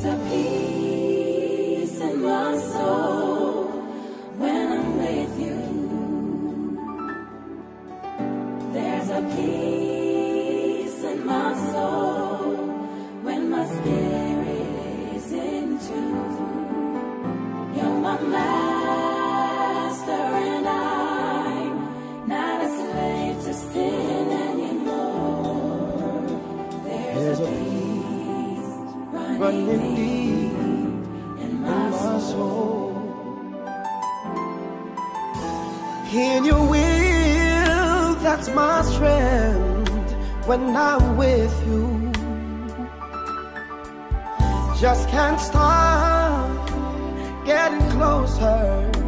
There's a peace. soul. In your will, that's my strength when I'm with you. Just can't stop getting closer.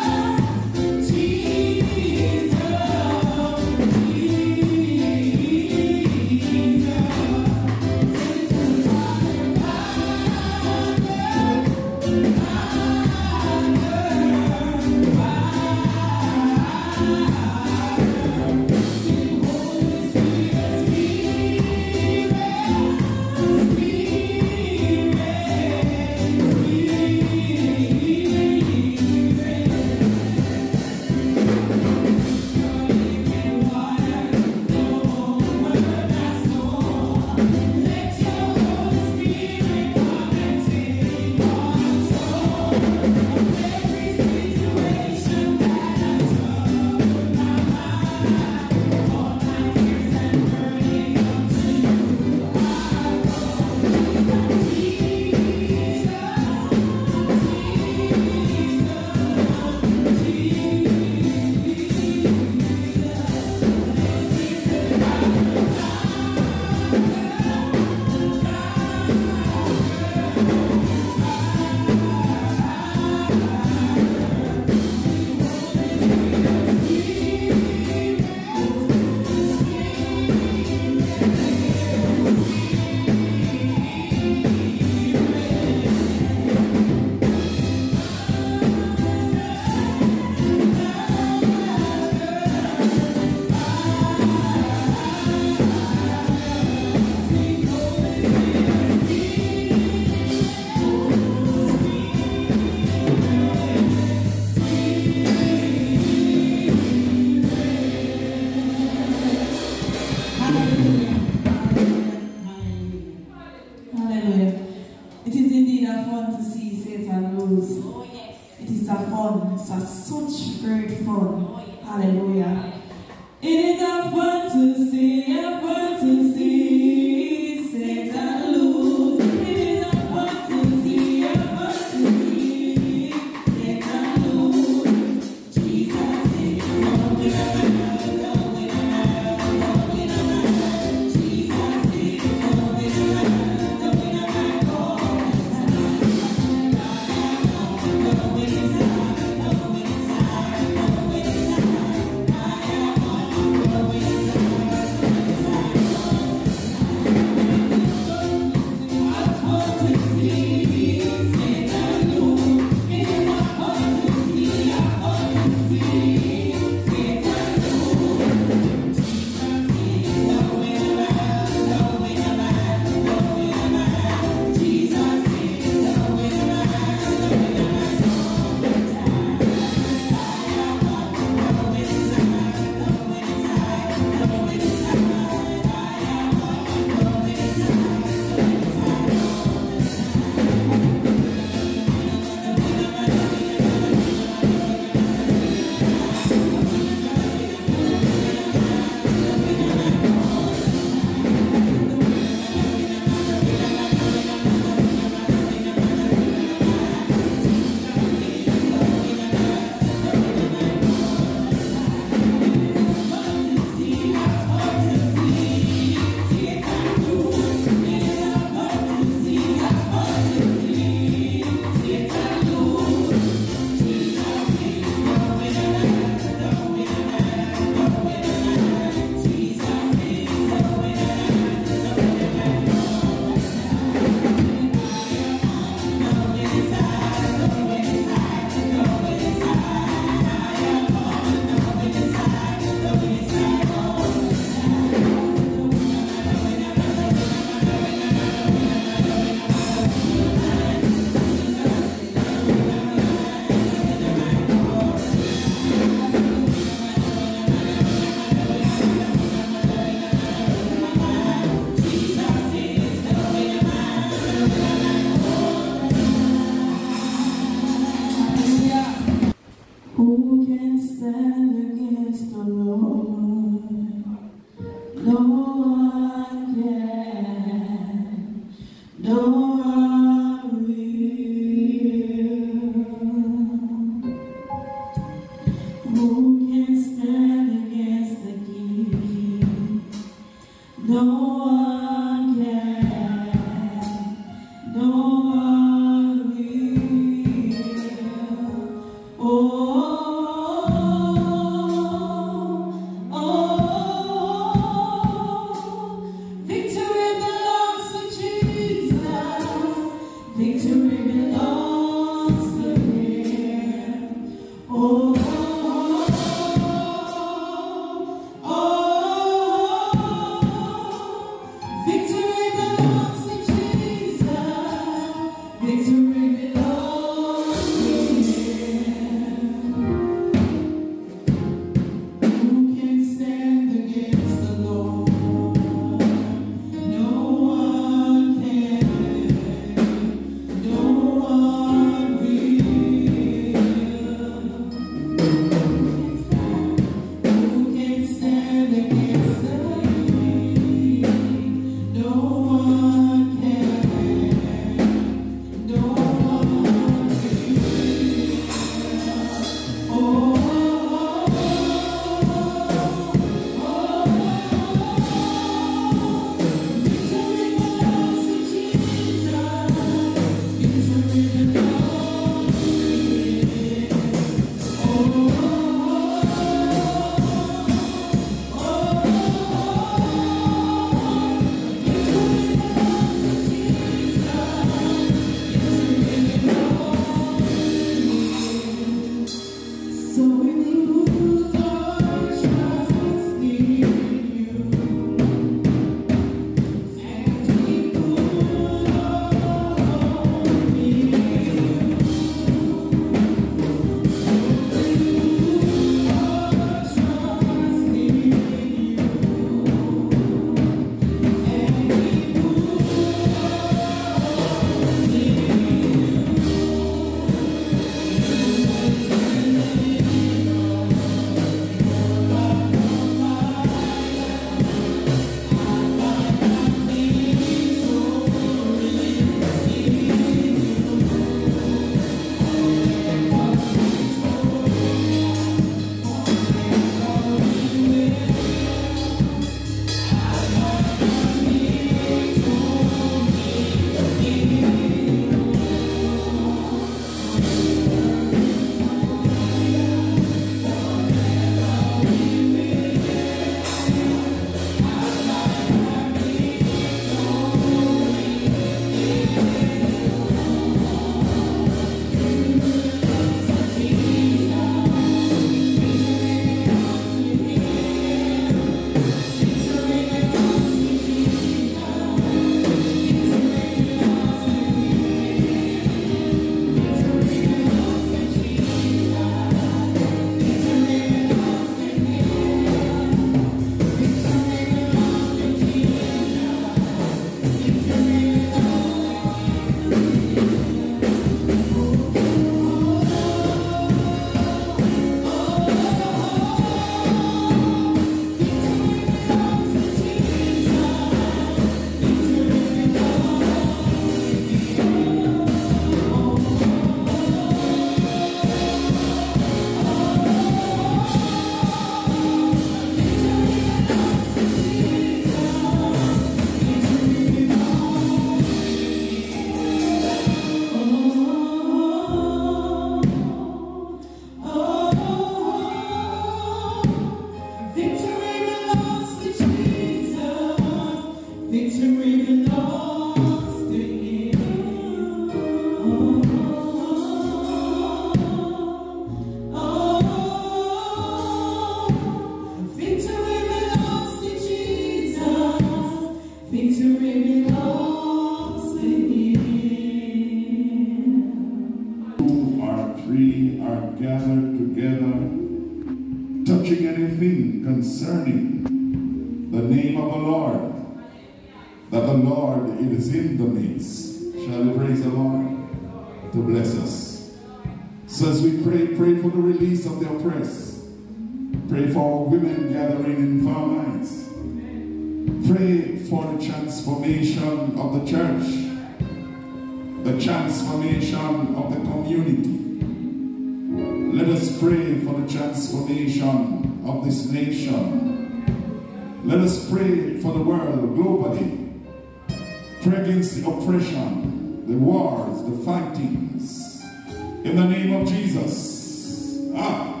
Jesus. Ah.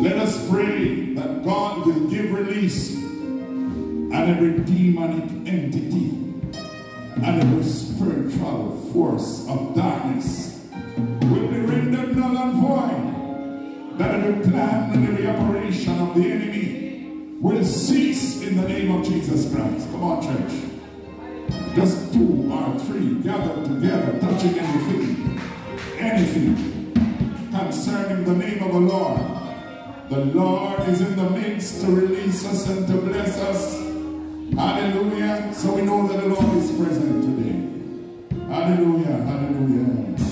Let us pray that God will give release and every demonic entity and every spiritual force of darkness will be rendered null and void. That every plan and every operation of the enemy will cease in the name of Jesus Christ. Come on, church. Just two or three gathered together, touching anything, anything the Lord. The Lord is in the midst to release us and to bless us. Hallelujah. So we know that the Lord is present today. Hallelujah. Hallelujah.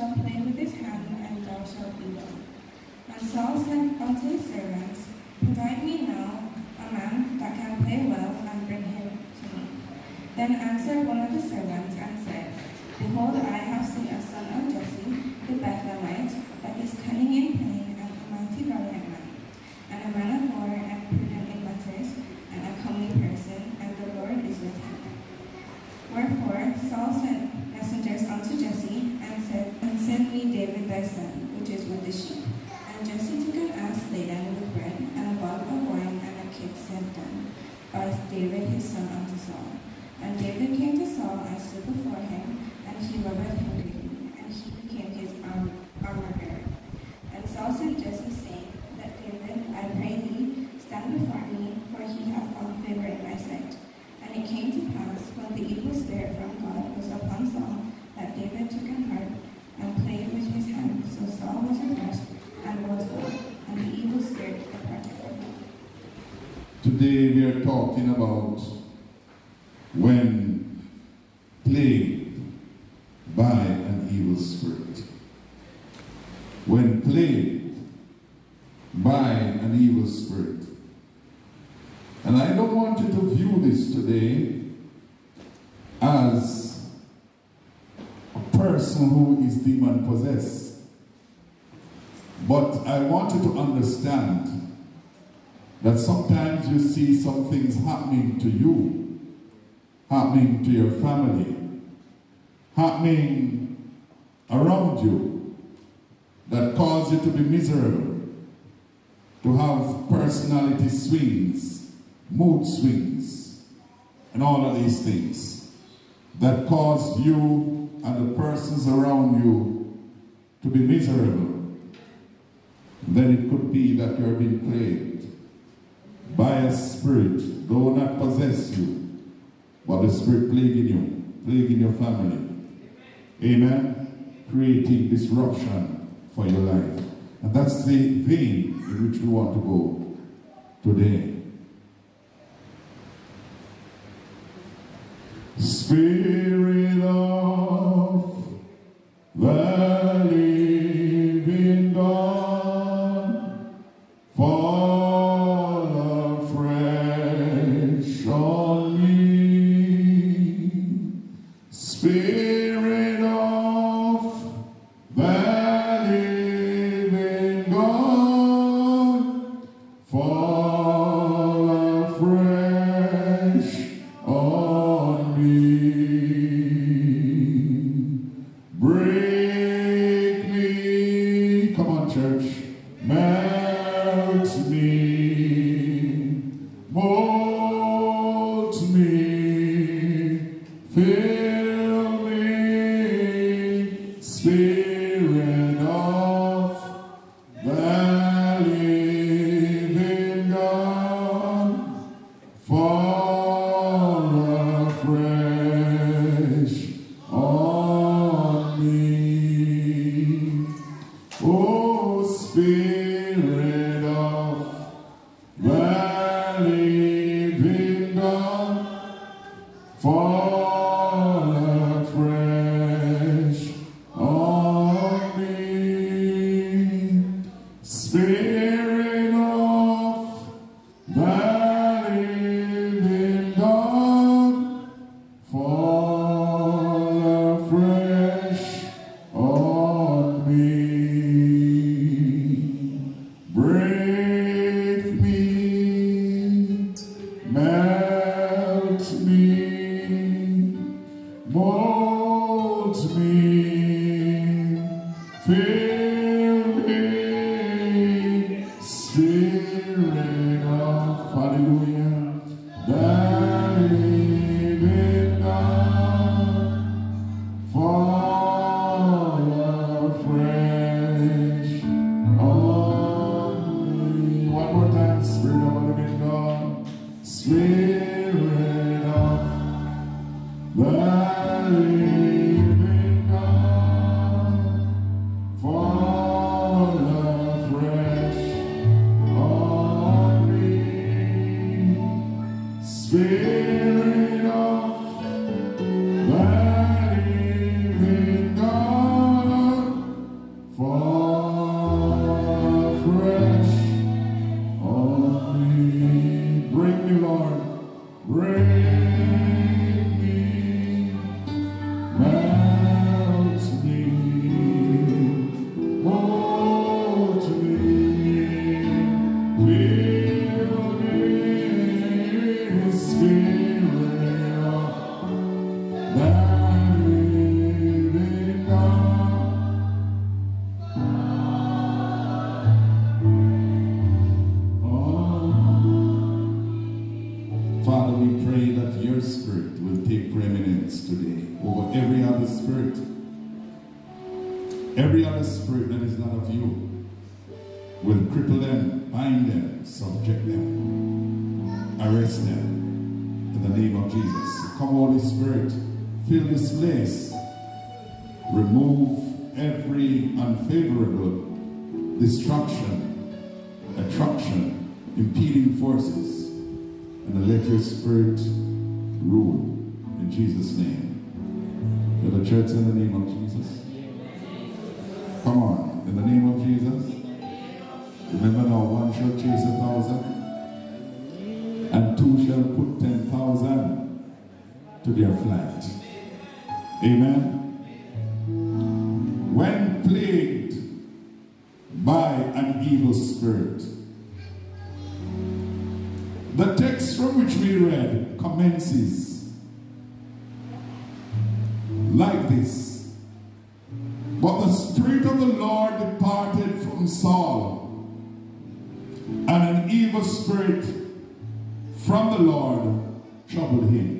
shall play with his hand, and thou shalt be well. And Saul said unto his servants, Provide me now a man that can play well, and bring him to me. Then answered one of the servants, and said, Behold, I have seen a son of Joseph, talking about when plagued by an evil spirit. When plagued by an evil spirit. And I don't want you to view this today as a person who is demon possessed. But I want you to understand that sometimes you see some things happening to you, happening to your family, happening around you that cause you to be miserable, to have personality swings, mood swings, and all of these things that cause you and the persons around you to be miserable. Then it could be that you're being plagued spirit, though not possess you, but the spirit plaguing you, plaguing your family. Amen. Creating disruption for your life. And that's the vein in which we want to go today. Spirit of the Amen. When plagued by an evil spirit, the text from which we read commences like this. But the Spirit of the Lord departed from Saul, and an evil spirit from the Lord troubled him.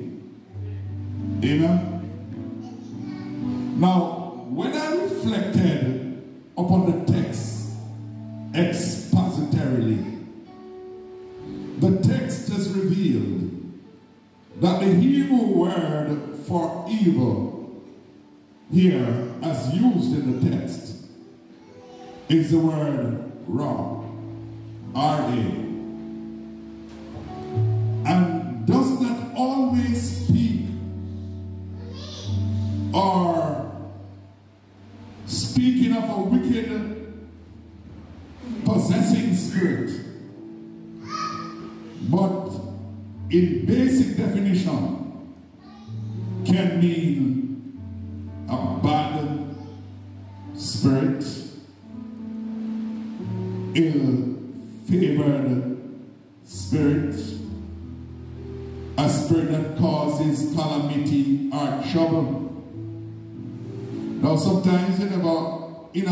Here, as used in the text, is the word ra, R-A.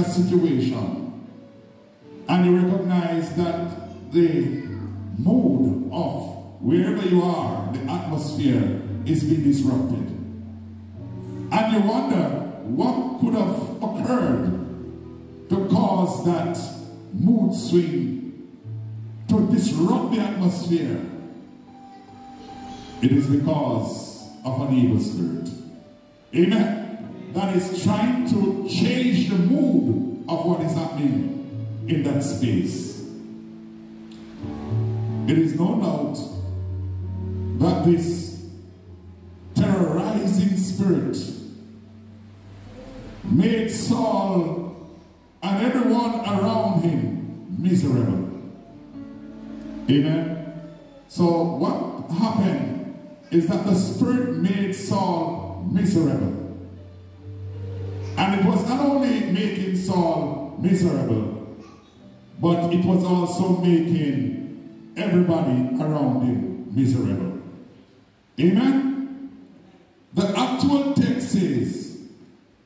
Situation and you recognize that the mood of wherever you are, the atmosphere is being disrupted. And you wonder what could have occurred to cause that mood swing to disrupt the atmosphere. It is because of an evil spirit. Amen. That is trying to change the mood of what is happening in that space. It is no doubt that this terrorizing spirit made Saul and everyone around him miserable. Amen. So what happened is that the spirit made Saul miserable. It was not only making Saul miserable, but it was also making everybody around him miserable. Amen. The actual text says,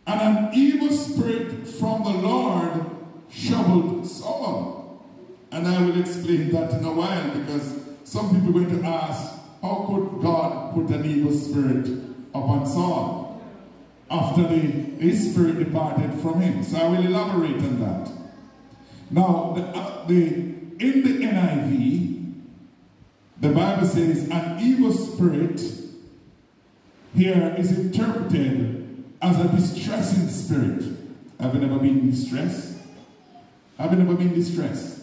and an evil spirit from the Lord troubled Saul. And I will explain that in a while because some people are going to ask, how could God put an evil spirit upon Saul after the, his spirit departed from him? So I will elaborate on that. Now, the, uh, the, in the NIV, the Bible says an evil spirit here is interpreted as a distressing spirit. Have you never been distressed? Have you never been distressed?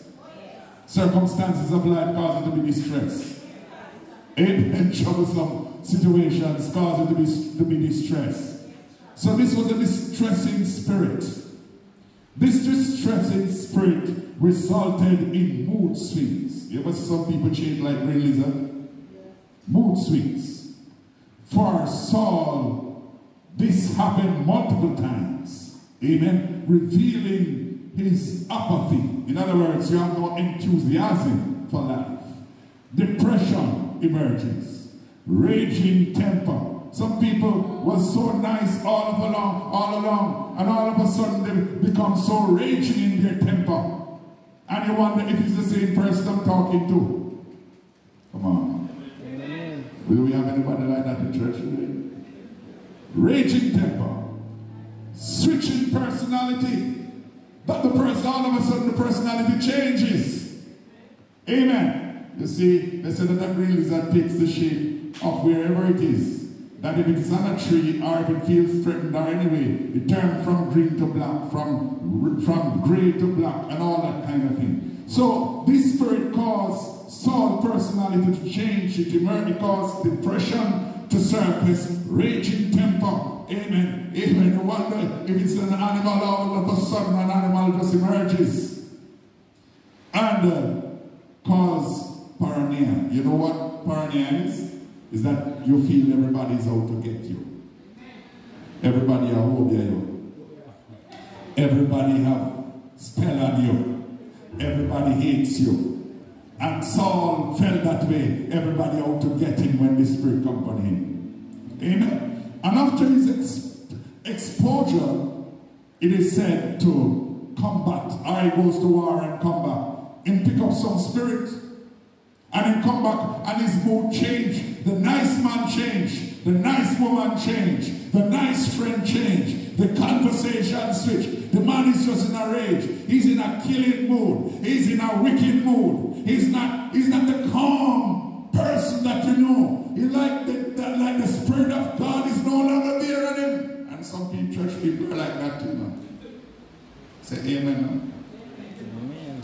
Circumstances of life cause you to be distressed. Amen. Troublesome situations cause you to be, to be distressed. So this was a distressing spirit. This distressing spirit resulted in mood swings. You ever see some people change like green lizard? Mood swings. For Saul, this happened multiple times. Amen. Revealing his apathy. In other words, you have no enthusiasm for life. Depression emerges. Raging temper. Some people were so nice all of along, all along, and all of a sudden they become so raging in their temper. And you wonder if it's the same person I'm talking to. Come on. Do we have anybody like that in church today? Raging temper. Switching personality. That the person, all of a sudden the personality changes. Amen. You see, they say that that green takes the shape of wherever it is. That if it is on a tree or if it feels threatened or anyway, it turns from green to black, from, from gray to black, and all that kind of thing. So this spirit caused Saul personality to change. It emerged cause depression to surface, raging temper. Amen. Amen. You wonder if it's an animal all of a sudden an animal just emerges. And uh, cause paranoia. You know what paranoia is? Is that you feel everybody's out to get you. Everybody are over you. Everybody have spell on you. Everybody hates you. And Saul felt that way. Everybody out to get him when the Spirit come upon him. Amen. And after his ex- exposure, it is said to combat. I goes to war and combat. And pick up some spirit. And he come back and his mood change. The nice man change. The nice woman change. The nice friend change. The conversation switch. The man is just in a rage. He's in a killing mood. He's in a wicked mood. He's not, he's not the calm person that you know. He like the, that, like the spirit of God is no longer there in him. And some people, church people are like that too, man. Say amen. Man.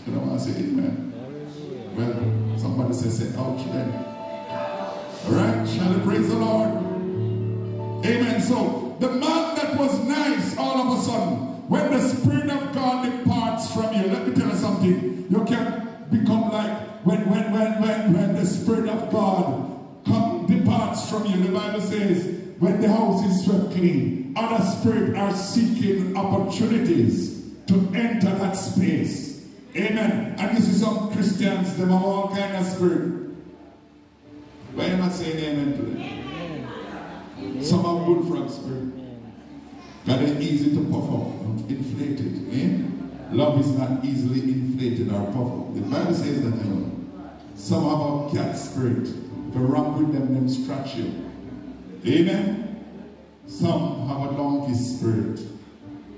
You don't want to say amen. Well, somebody says, say, ouch then. All right, shall we praise the Lord? Amen. So, the man that was nice all of a sudden, when the Spirit of God departs from you, let me tell you something. You can become like when when when when, when the Spirit of God come departs from you. The Bible says, when the house is swept clean, other spirits are seeking opportunities to enter that space. Amen. And you see some Christians, them have all kind of spirit. Why am I saying amen to them? Some have good frog spirit. Is easy to puff up, inflated. Eh? Love is not easily inflated or puffed up. The Bible says that, you know, some have a cat spirit. If you run with them, them scratch you. Amen. Some have a donkey spirit.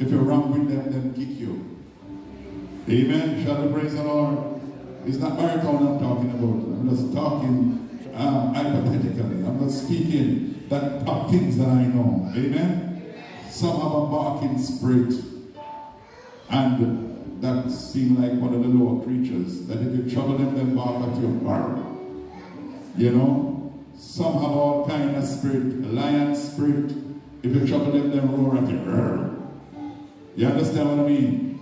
If you run with them, them kick you. Amen. Shall we praise the Lord? It's not baritone I'm talking about. I'm just talking um, hypothetically. I'm not speaking that of things that I know. Amen. Some have a barking spirit, and that seem like one of the lower creatures. That if you trouble them, then bark at you. You know. Some have all kind of spirit. Lion spirit. If you trouble them, they roar at you. You understand what I mean?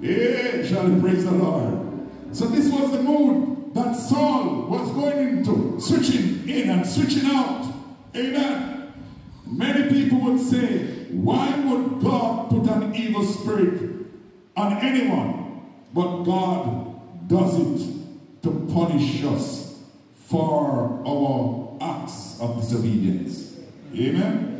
Yeah, shall we praise the Lord? So this was the mood that Saul was going into, switching in and switching out. Amen. Many people would say, why would God put an evil spirit on anyone? But God does it to punish us for our acts of disobedience. Amen.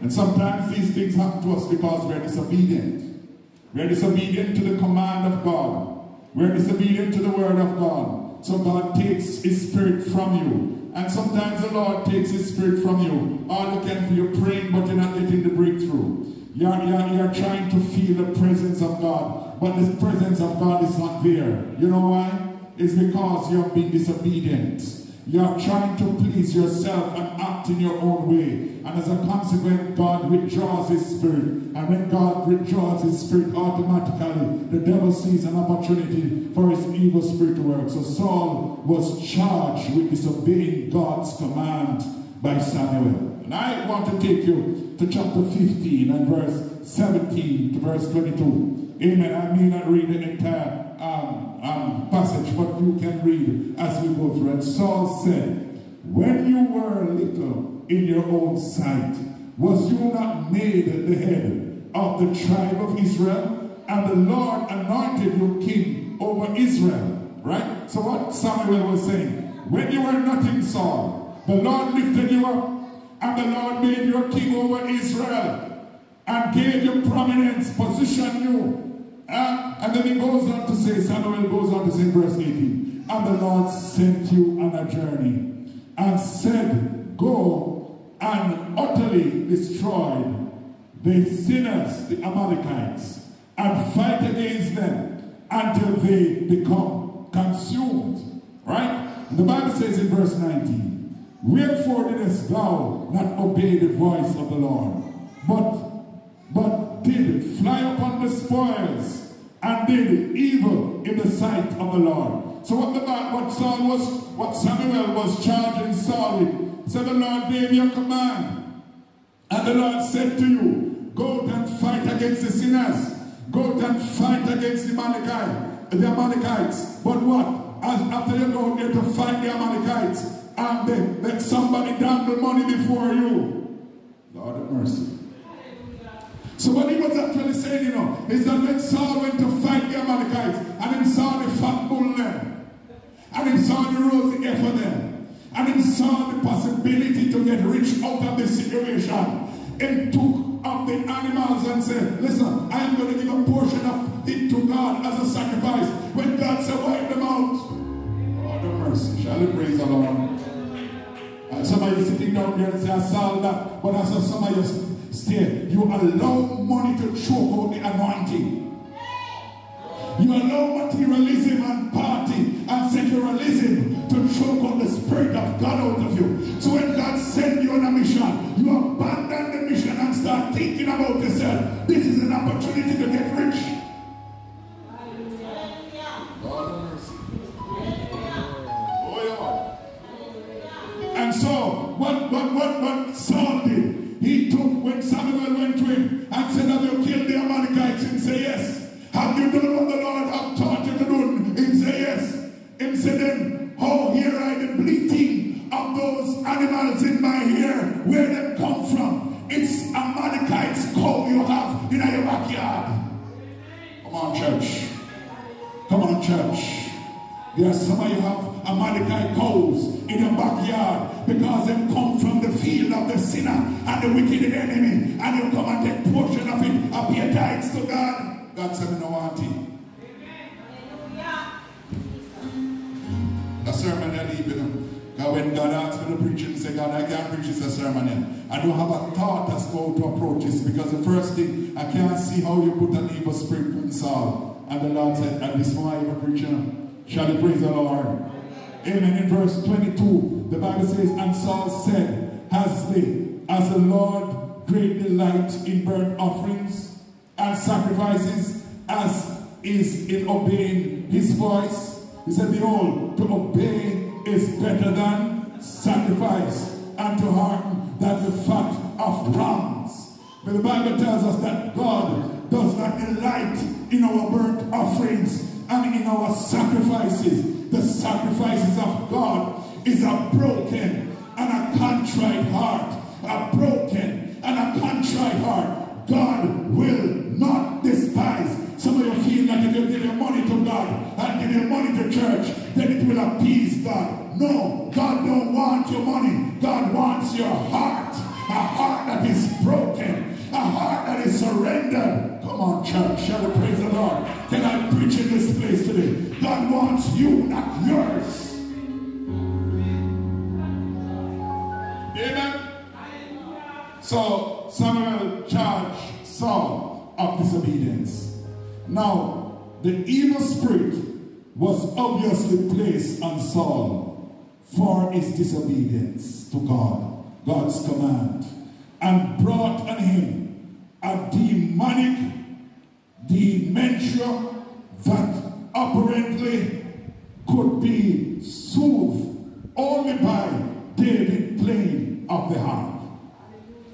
And sometimes these things happen to us because we're disobedient. We're disobedient to the command of God. We're disobedient to the word of God. So God takes his spirit from you. And sometimes the Lord takes his spirit from you. All you can feel you're praying, but you're not getting the breakthrough. You're, you're, you're trying to feel the presence of God. But the presence of God is not there. You know why? It's because you've been disobedient. You're trying to please yourself and act in your own way. And as a consequence, God withdraws his spirit. And when God withdraws his spirit, automatically the devil sees an opportunity for his evil spirit to work. So Saul was charged with disobeying God's command by Samuel. And I want to take you to chapter 15 and verse 17 to verse 22. Amen. I may not read the entire um, um, passage, but you can read as we go through. And Saul said, When you were little in your own sight, was you not made the head of the tribe of Israel? And the Lord anointed you king over Israel. Right? So what Samuel was saying, when you were nothing, Saul, the Lord lifted you up, and the Lord made you king over Israel, and gave you prominence, position you. And then he goes on to say, Samuel goes on to say, verse 18, and the Lord sent you on a journey and said, Go and utterly destroy the sinners, the Amalekites, and fight against them until they become consumed. Right? And the Bible says in verse 19, Wherefore didst thou not obey the voice of the Lord, but but did fly upon the spoils and did evil in the sight of the Lord. So what the what Saul was, what Samuel was charging Saul with, said the Lord gave you a command. And the Lord said to you, Go and fight against the sinners. Go and fight against the Amalekite, the Amalekites. But what? As after you go there to fight the Amalekites, and then let somebody the money before you. Lord have mercy. So what he was actually saying, you know, is that when Saul went to fight the Amalekites, and he saw the fat bull there, and he saw the rosy heifer there, and he saw the possibility to get rich out of this situation, and took of the animals and said, listen, I am going to give a portion of it to God as a sacrifice. When God said, wipe them out. Lord have mercy. Shall we praise the Lord? Uh, and some of sitting down there and say, I saw that. But I saw somebody stay. You allow money to choke out the anointing. You allow materialism and party and secularism to choke out the spirit of God out of you. So when God sends you on a mission, you abandon the mission and start thinking about yourself. This is an opportunity to get rich. And so, what, what, what, what Saul did, when Samuel went to him and said, Have you killed the Amalekites? He said, Yes. Have you done what the Lord have taught you to do? He said, Yes. He said, Then, oh, how hear I the bleating of those animals in my ear? Where they come from? It's Amalekites cow you have in your backyard. Come on, church. Come on, church. There are some of you have Amalekite cows in your backyard because they come from the field of the sinner and the wicked enemy, and you come and take portion of it and pay tithes to God. God said, "Me no want it." A sermon that evening. Because when God asked me to preach it, say, God, I can't preach this sermon. I don't have a thought as to how to approach this because the first thing, I can't see how you put an evil spirit in Saul. And the Lord said, and this is why you're preaching. Shall we praise the Lord? Amen. In verse 22, the Bible says, And Saul said, Has the, as the Lord great delight in burnt offerings and sacrifices as is in obeying his voice? He said, Behold, to obey is better than sacrifice, and to hearken than the fat of rams. But the Bible tells us that God does not delight in our burnt offerings and in our sacrifices. The sacrifices of God is a broken and a contrite heart. A broken and a contrite heart. God will not despise. Some of you feel like if you give your money to God and give your money to church, then it will appease God. No, God don't want your money. God wants your heart. A heart that is broken. A heart that is surrendered. On, church. Shall we praise the Lord? Can I preach in this place today? God wants you, not yours. Amen. So Samuel charged Saul of disobedience. Now, the evil spirit was obviously placed on Saul for his disobedience to God, God's command, and brought on him a demonic that apparently could be soothed only by David playing of the harp.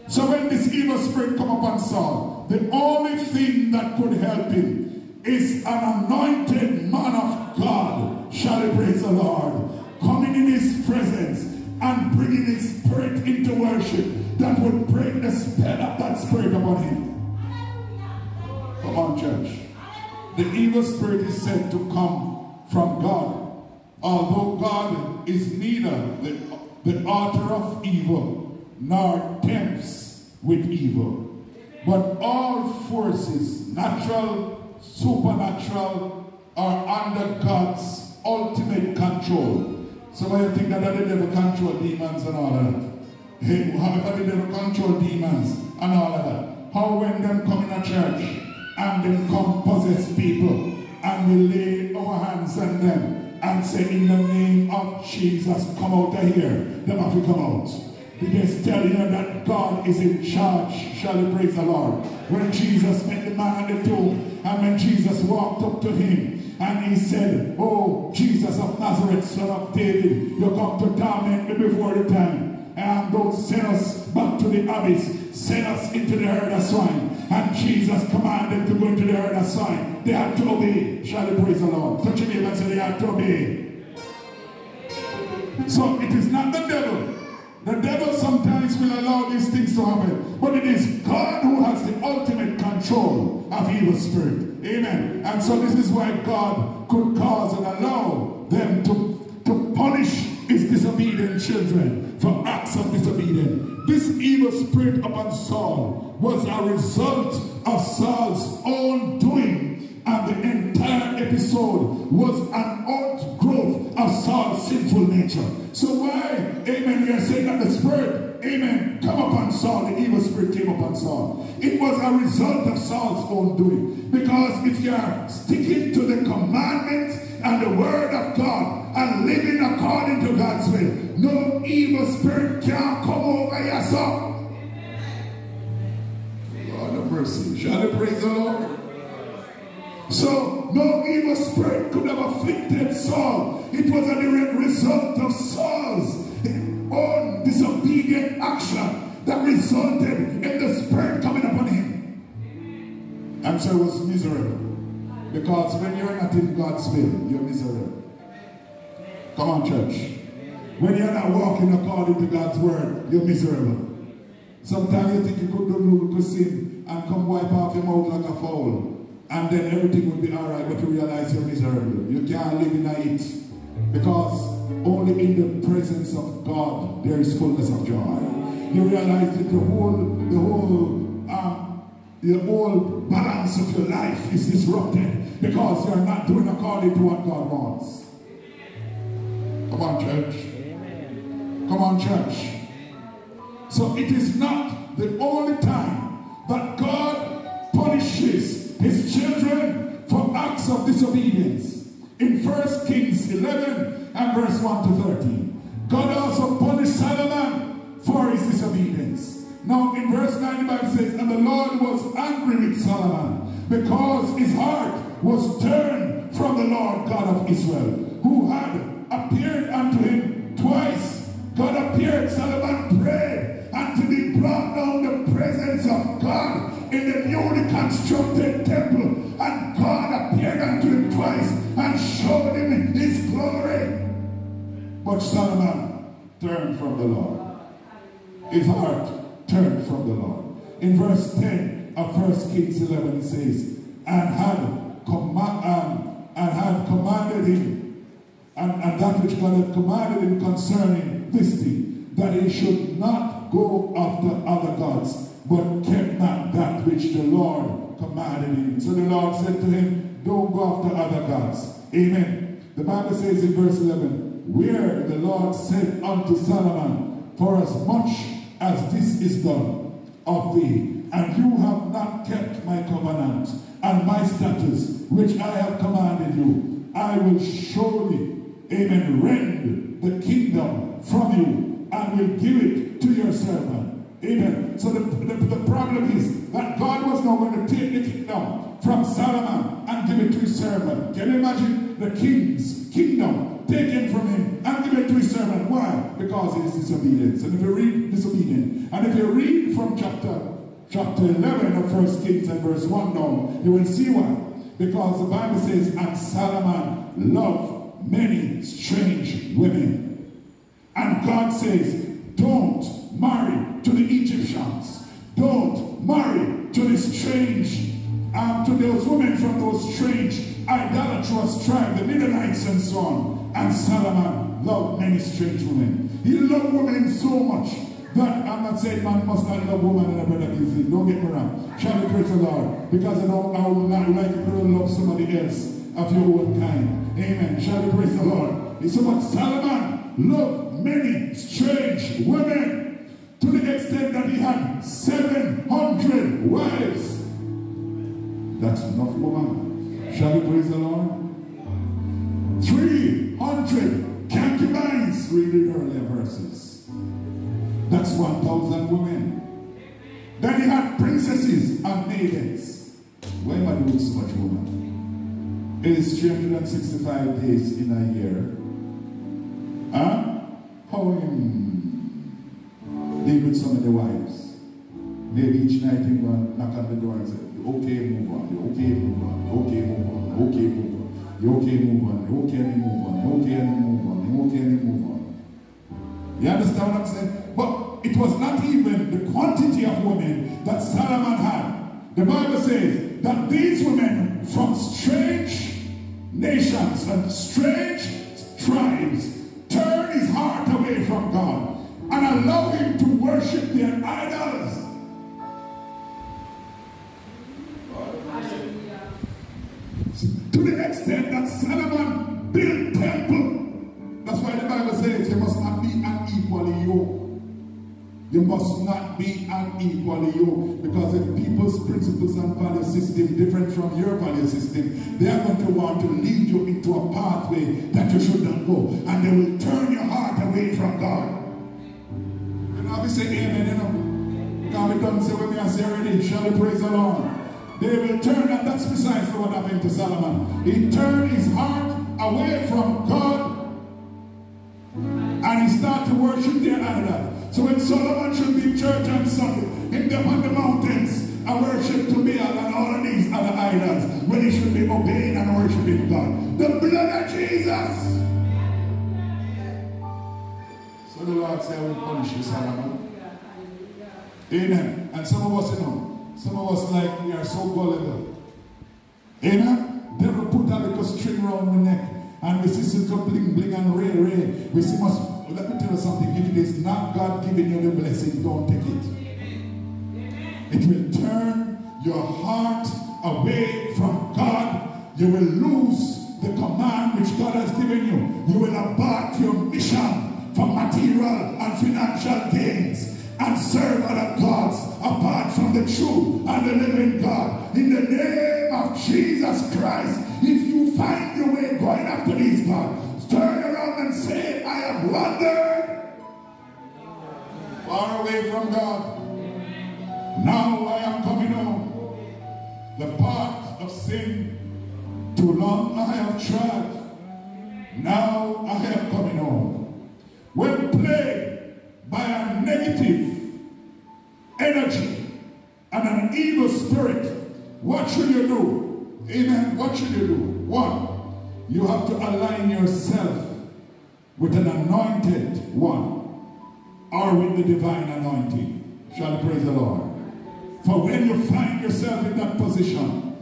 So when this evil spirit come upon Saul, the only thing that could help him is an anointed man of God, shall we praise the Lord, coming in his presence and bringing his spirit into worship that would break the spell of that spirit upon him. Come on, church. The evil spirit is said to come from God, although God is neither the, the author of evil nor tempts with evil. But all forces, natural, supernatural, are under God's ultimate control. So when you think that the devil control demons and all that, hey, how the devil control demons and all of that? How when them come in a church and possess people and we lay our hands on them and say in the name of Jesus, come out of here, them have to come out. Just tell you that God is in charge. Shall we praise the Lord? When Jesus met the man at the tomb, and when Jesus walked up to him, And he said, Oh, Jesus of Nazareth, son of David, you come to torment me before the time. And don't send us back to the abyss. Send us into the herd of swine. And Jesus commanded to go into the herd of swine. They had to obey. Shall we praise the Lord? Touch your neighbor and say they had to obey. So it is not the devil. The devil sometimes will allow these things to happen. But it is God who has the ultimate control of evil spirit. Amen. And so this is why God could cause and allow them to, to punish his disobedient children for acts of disobedience. This evil spirit upon Saul was a result of Saul's own doing and the entire episode was an outgrowth of Saul's sinful nature. So why, amen, we are saying that the spirit, amen, come upon Saul, the evil spirit came upon Saul. It was a result of Saul's own doing. Because if you are sticking to the commandments and the word of God and living according to God's will, no evil spirit can come over your soul. Lord of mercy. Shall we praise the Lord? So no evil spirit could have afflicted Saul. It was a direct result of Saul's own disobedient action that resulted in the spirit coming upon him. And so it was miserable. Because when you're not in God's will, you're miserable. Come on, church. When you're not walking according to God's word, you're miserable. Sometimes you think you could do to sin and come wipe off your mouth like a fowl and then everything will be all right, but you realize you're miserable. You can't live in it because only in the presence of God there is fullness of joy. You realize that the whole, the whole, um, the whole balance of your life is disrupted because you are not doing according to what God wants. Come on, church. Come on, church. So it is not the only time that God punishes his children for acts of disobedience. In 1 Kings 11 and verse 1 to 13, God also punished Solomon for his disobedience. Now in verse 9 the Bible says, And the Lord was angry with Solomon because his heart was turned from the Lord God of Israel, who had appeared unto him twice. God appeared, Solomon prayed, and to be brought down the presence of God in the newly constructed temple. And God showed him his glory. But Solomon turned from the Lord. His heart turned from the Lord. In verse 10 of 1 Kings 11 it says, and had, um, and had commanded him, and, and that which God had commanded him concerning this thing, that he should not go after other gods, but kept not that which the Lord commanded him. So the Lord said to him, Don't go after other gods. Amen. The Bible says in verse 11, Where the Lord said unto Solomon, For as much as this is done of thee, and you have not kept my covenant and my statutes, which I have commanded you, I will surely, amen, rend the kingdom from you and will give it to your servant. Amen. So the, the, the problem is that God was not going to take the kingdom from Solomon and give it to his servant. Can you imagine the king's kingdom taken from him and give it to his servant? Why? Because it is disobedience. And if you read disobedience, and if you read from chapter chapter 11 of First Kings and verse 1 down, you will see why. Because the Bible says, and Solomon loved many strange women. And God says, don't marry to the Egyptians. Don't marry to the strange, um, to those women from those strange idolatrous tribes, the Midianites and so on. And Solomon loved many strange women. He loved women so much that I'm not saying man must not love woman and a brother it. Don't get me wrong. Shall we praise the Lord? Because I don't I would not like to love somebody else of your own kind. Amen. Shall we praise the Lord? It's about Solomon loved many strange women to the extent that he had 700 wives. That's enough woman. Shall we praise the Lord? 300 concubines, read the earlier verses. That's 1,000 women. Then he had princesses and maidens. Why am I doing so much woman? It is 365 days in a year. Some of the wives? Maybe each night him go knock on the door and say, you okay, move on, you okay, move on, you okay, move on, you okay, move on, you okay, move on, you okay, move on, you okay, move on, you okay, move on. You understand what I'm saying? But it was not even the quantity of women that Solomon had. The Bible says that these women from strange nations and strange tribes turn his heart away from God and allow him to worship their idols. To the extent that Solomon built temple. That's why the Bible says you must not be unequally yoked. You must not be unequally yoked because if people's principles and value system different from your value system, they are going to want to lead you into a pathway that you should not go, and they will turn your heart away from God. If you say amen, you know, can we done say when we are say already, shall we praise the Lord? They will turn, and that's precisely what happened to Solomon. He turned his heart away from God and he started to worship their idol. So when Solomon should be in church on Sunday, him up on the mountains and worship to Baal and all of these other idols, when he should be obeying and worshiping God. The blood of Jesus. The Lord said, I will punish you, Solomon. Amen. And some of us, you know, some of us like we are so gullible. Amen. Devil put a little string around my neck. And we see some bling bling and ray ray. We see must let me tell you something. If it is not God giving you the blessing, don't take it. It will turn your heart away from God. You will lose the command which God has given you. You will abort your mission for material and financial gains and serve other gods apart from the true and the living God. In the name of Jesus Christ, if you find your way going after these gods, turn around and say, I have wandered far away from God. Now I am coming home. The path of sin, too long I have trod. Now I am coming home. When plagued by a negative energy and an evil spirit, what should you do? Amen. What should you do? One, you have to align yourself with an anointed one or with the divine anointing. Shall praise the Lord? For when you find yourself in that position,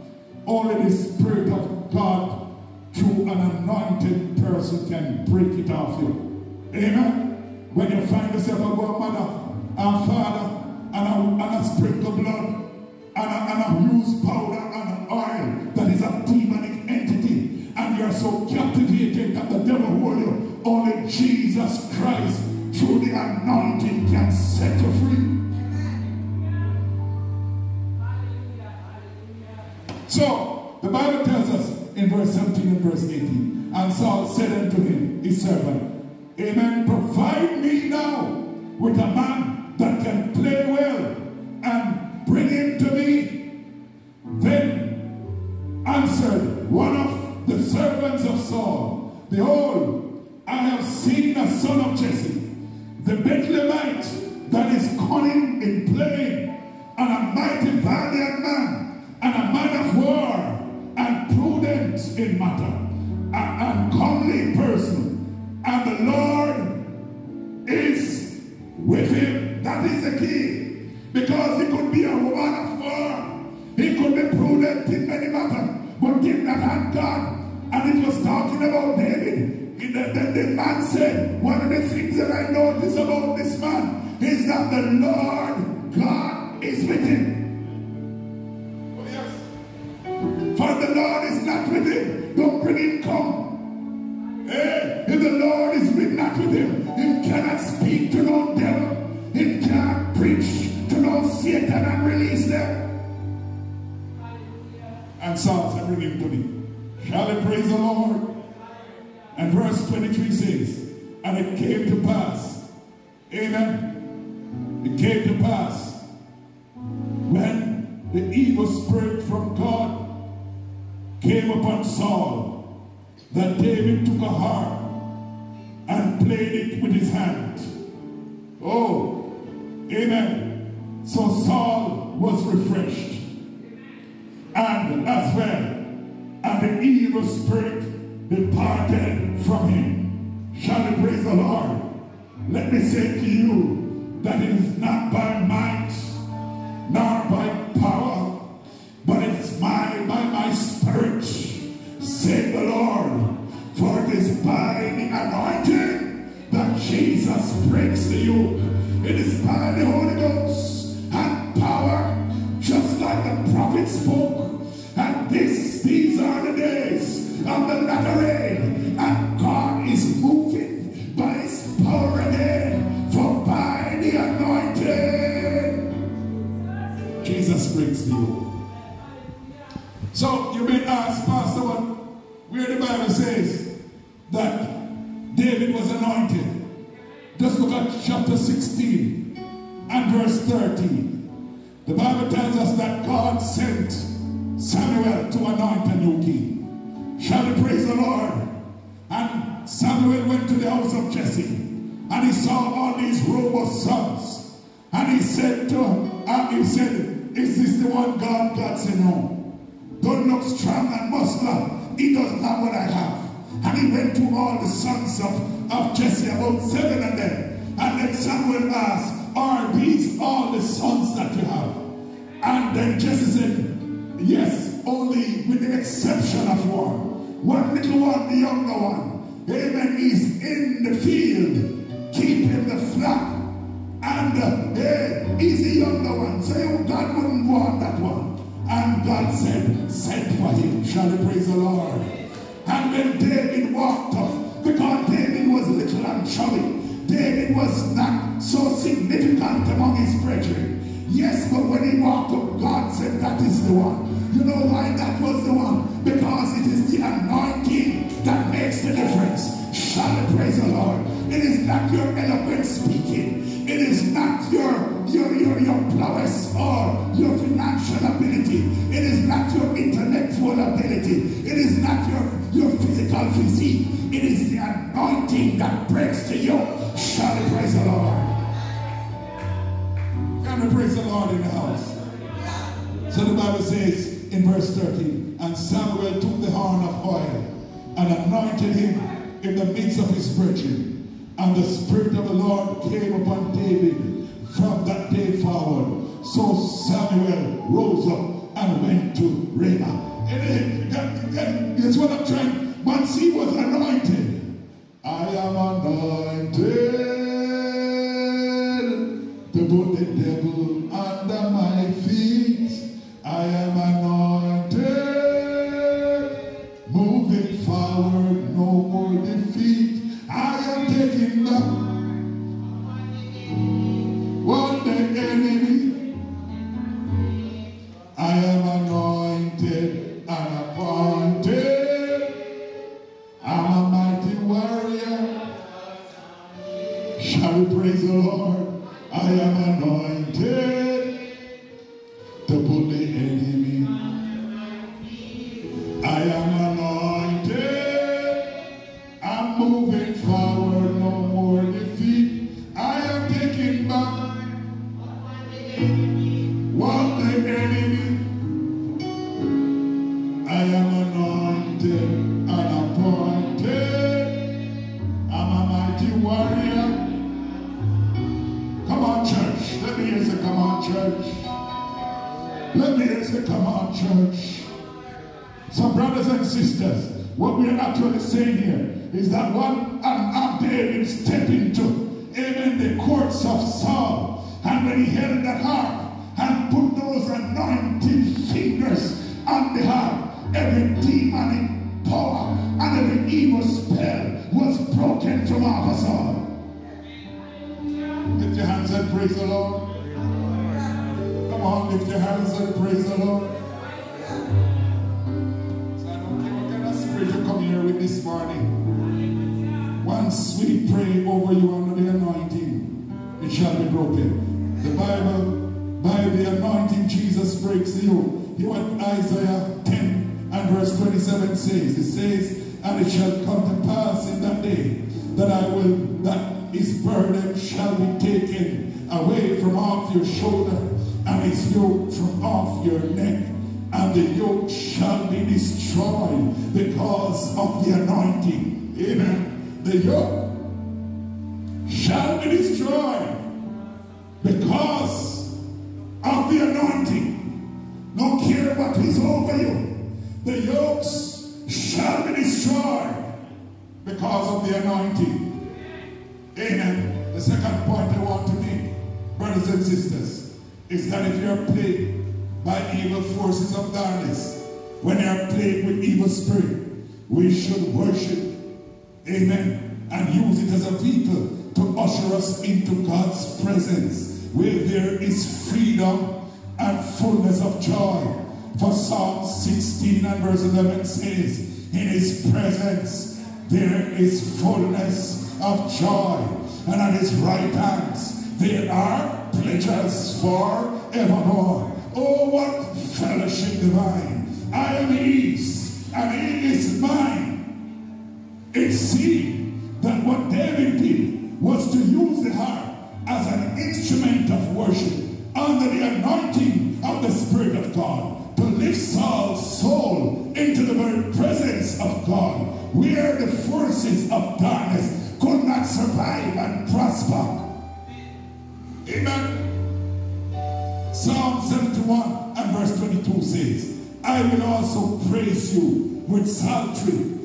only the Spirit of God through an anointed person can break it off you. Amen. When you find yourself a good mother father and a, and a sprinkle blood and a, and loose powder and oil that is a demonic entity and you're so captivated that the devil hold you. Only Jesus Christ through the anointing can set you free. So, the Bible tells us in verse 17 and verse 18, and Saul said unto him, his servant, Amen, provide me now with a man that can play well and bring him to me. Then answered one of the servants of Saul, Behold, I have seen a son of Jesse, the Bethlehemite, that is cunning in playing, and a mighty valiant man, and a man of war, and prudent in matter, and, and comely person. And the Lord is with him. That is the key. Because he could be a woman of war. He could be prudent in many matters, but did not have God. And it was talking about David. The, the, the man said, one of the things that I notice about this man is that the Lord God not he cannot speak to no devil. He can't preach to no Satan and release them. And Saul said, bring him to me. Shall I praise the Lord? And verse 23 says, And it came to pass, amen. It came to pass when the evil spirit from God came upon Saul that David took a harp and played it with his hand. Oh, amen. So Saul was refreshed. And as well, and the evil spirit departed from him. Shall we praise the Lord? Let me say to you that it is not by might nor by power, by the anointing that Jesus breaks the yoke. It is by the Holy Ghost and power, just like the prophet spoke. And this, these are the days of the latter 16 and verse 13. The Bible tells us that God sent Samuel to anoint a new king. Shall we praise the Lord? And Samuel went to the house of Jesse and he saw all these robust sons. And he said to and he said, Is this the one God? God said, No. Don't look strong and muscular. He doesn't have what I have. And he went to all the sons of, of Jesse, about seven of them. Samuel asked, Are these all the sons that you have? And then Jesse said, Yes, only with the exception of one. One little one, the younger one. Amen. He's in the field, keeping the flock. And uh, eh, he's the younger one. So God wouldn't want that one. And God said, Send for him. Shall we praise the Lord? And when David walked up, because David was little and chubby, David was not so significant among his brethren. Yes, but when he walked up, God said, That is the one. You know why that was the one? Because it is the anointing that makes the difference. Shall we praise the Lord? It is not your eloquent speaking. It is not your your your your prowess or your financial ability. It is not your intellectual ability. It is not your your physical physique. It is the anointing that breaks the yoke. Shall and praise the Lord? Can we praise the Lord in the house? So the Bible says in verse 13, and Samuel took the horn of oil and anointed him in the midst of his brethren. And the Spirit of the Lord came upon David from that day forward. So Samuel rose up and went to Ramah. And that, that, that's what I'm trying. Once he was anointed, I am anointed to put the devil under my feet. I am anointed, I'm that one and David stepped into, amen, the courts of Saul. And when he held that harp your neck. And the yoke shall be destroyed because of the anointing. Amen. The yoke shall be destroyed because of the anointing. No care what is over you. The yokes shall be destroyed because of the anointing. Amen. The second point I want to make, brothers and sisters, is that if you're plagued by evil forces of darkness, when they are plagued with evil spirit, we should worship. Amen. And use it as a vehicle to usher us into God's presence, where there is freedom and fullness of joy. For Psalm 16 and verse 11 says, In his presence there is fullness of joy, and at his right hands there are pleasures forevermore. Oh, what fellowship divine! I am his, and he is mine. It seemed that what David did was to use the harp as an instrument of worship under the anointing of the Spirit of God to lift Saul's soul into the very presence of God, where the forces of darkness could not survive and prosper. Amen. Psalm 71 and verse 22 says, I will also praise you with psaltery,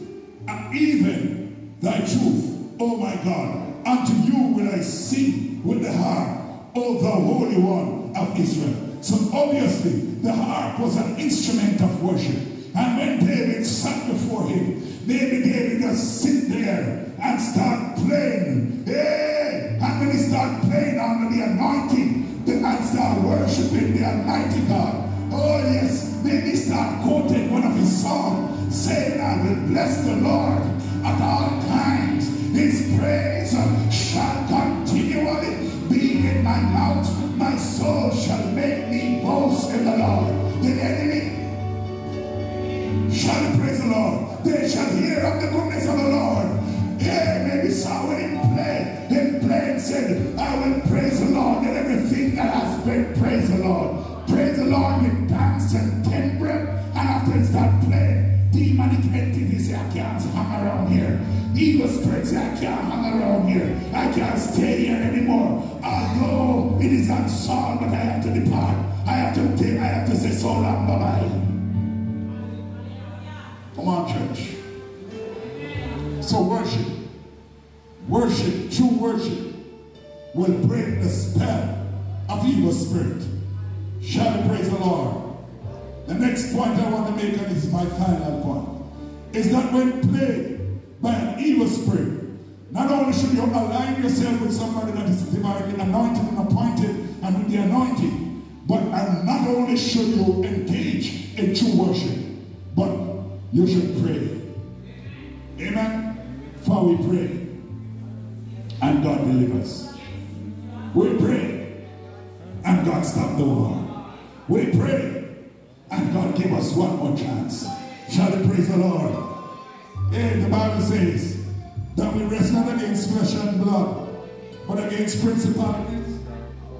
and even thy truth, O my God. Unto you will I sing with the harp, O the Holy One of Israel. So obviously, the harp was an instrument of worship. And when David sat before him, maybe David just sit there and start playing. Hey! Worshiping the Almighty God. Oh yes, maybe start quoting one of his songs, saying, I will bless the Lord at all times. His praise shall continually be in my mouth. My soul shall make me boast in the Lord. The enemy shall praise the Lord. They shall hear of the goodness of the Lord. Yeah, maybe saw when he played. Him played said, I will I can't stay here anymore. Although it is Saul, but I have to depart. I have to take, I have to say so long, bye-bye. Come on, church. So worship, worship, true worship will break the spell of evil spirit. Shall we praise the Lord? The next point I want to make, and this is my final point, is that when played by an evil spirit, not only should you align yourself with somebody that is divinely anointed and appointed and with the anointing, but and not only should you engage in true worship, but you should pray. Amen. For we pray, and God delivers. We pray, and God stop the war. We pray, and God give us one more chance. Shall we praise the Lord? And the Bible says that we wrestle not against flesh and blood, but against principalities,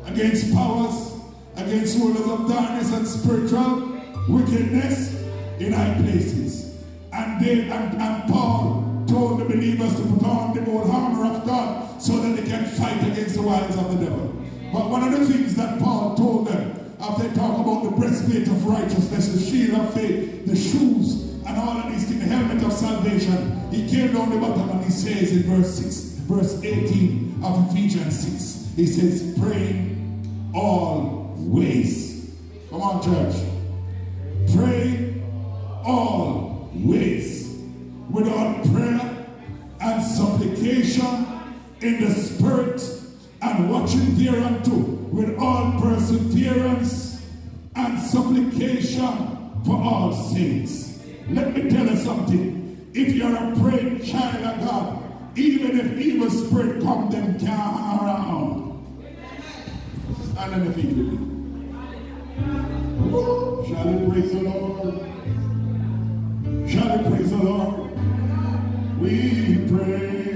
against powers, against rulers of darkness and spiritual wickedness in high places. And they and, and Paul told the believers to put on the whole armor of God so that they can fight against the wiles of the devil. But one of the things that Paul told them after they talk about the breastplate of righteousness, the shield of faith, the shoes, and all of these the helmet of salvation, he came down the bottom and he says in verse 6, verse 18 of Ephesians 6, he says, praying always. Come on, church. Pray always without prayer and supplication in the spirit and watching thereunto with all perseverance and supplication for all saints. Let me tell you something. If you're a praying child of God, even if evil spirit come them down around. Stand on your feet with me. Shall we praise the Lord? Shall we praise the Lord? We pray.